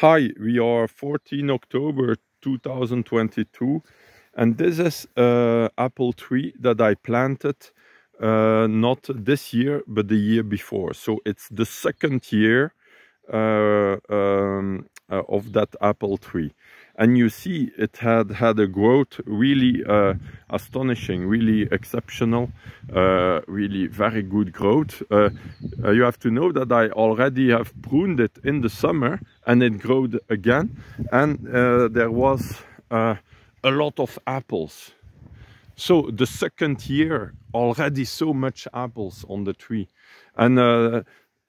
Hi, we are 14 October 2022 and this is a apple tree that I planted uh, not this year but the year before. So it's the second year uh, um, uh, of that apple tree and you see it had had a growth really uh, astonishing really exceptional uh, really very good growth. Uh, uh, you have to know that I already have pruned it in the summer and it growed again. And uh, there was uh, a lot of apples. So the second year already so much apples on the tree. And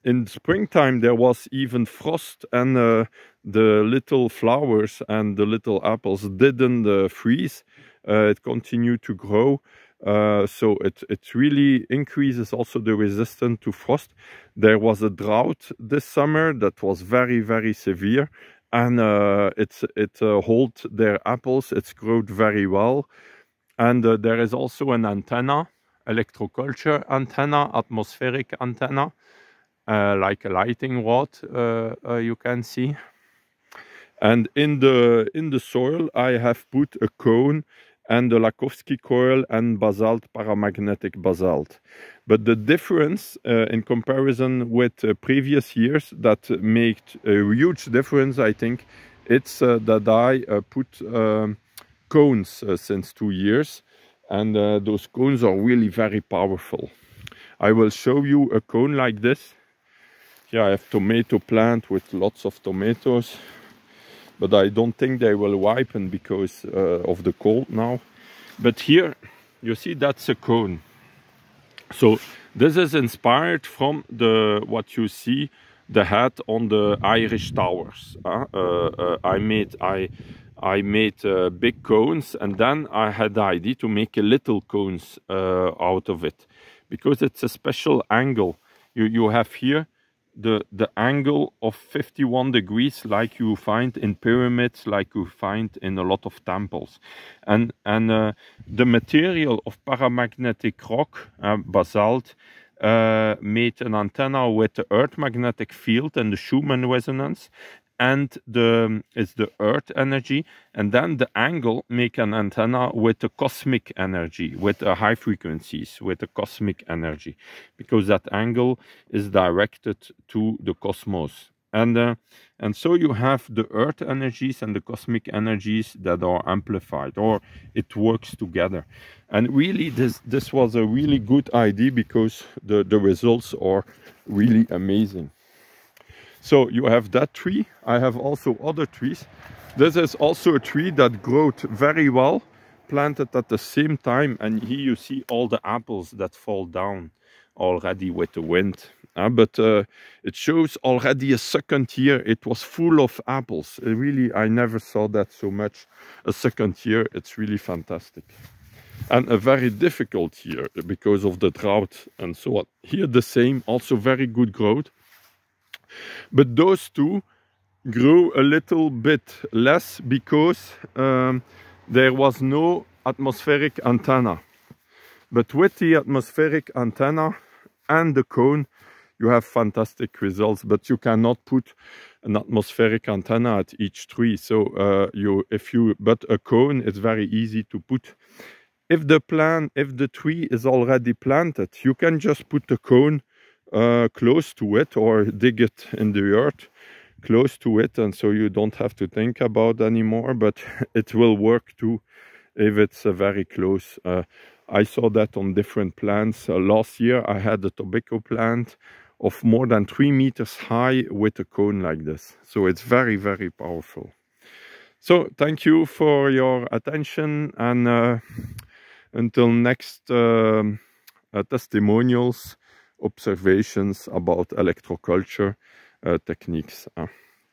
in springtime there was even frost and uh, the little flowers and the little apples didn't uh, freeze. Uh, it continued to grow. Uh, so it, it really increases also the resistance to frost. There was a drought this summer that was very very severe and uh, it's it uh, hold their apples. It's grown very well. And there is also an antenna electroculture antenna atmospheric antenna like a lighting rod uh, uh, you can see. And in the in the soil I have put a cone and the Lakhovsky coil and basalt paramagnetic basalt. But the difference uh, in comparison with uh, previous years that made a huge difference I think it's uh, that I put um, cones since two years. And those cones are really very powerful. I will show you a cone like this yeah, I have tomato plant with lots of tomatoes, but I don't think they will ripen because uh, of the cold now. But here, you see that's a cone. So this is inspired from the what you see the hat on the Irish towers. Uh, uh, I made I I made uh, big cones and then I had the idea to make a little cones uh, out of it because it's a special angle you you have here the the angle of 51 degrees like you find in pyramids like you find in a lot of temples. And and uh, the material of paramagnetic rock uh, basalt uh, made an antenna with the earth magnetic field and the Schumann resonance and the is the earth energy and then the angle make an antenna with the cosmic energy with the high frequencies with the cosmic energy because that angle is directed to the cosmos. And uh, and so you have the earth energies and the cosmic energies that are amplified or it works together. And really this this was a really good idea because the the results are really amazing so you have that tree. I have also other trees. This is also a tree that grew very well, planted at the same time. And here you see all the apples that fall down already with the wind. Uh, but uh, it shows already a second year. It was full of apples. It really, I never saw that so much. A second year, it's really fantastic. And a very difficult year because of the drought and so on. Here the same, also very good growth. But those two grew a little bit less because um, there was no atmospheric antenna. But with the atmospheric antenna and the cone, you have fantastic results, but you cannot put an atmospheric antenna at each tree. So uh, you, if you, but a cone is very easy to put. If the plant, if the tree is already planted, you can just put the cone uh, close to it or dig it in the earth close to it and so you don't have to think about anymore but it will work too if it's uh, very close uh, I saw that on different plants. Uh, last year I had a tobacco plant of more than three meters high with a cone like this. So it's very very powerful. So thank you for your attention and uh, until next um, uh, testimonials observations about electroculture uh, techniques. Uh,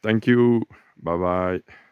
thank you. Bye bye.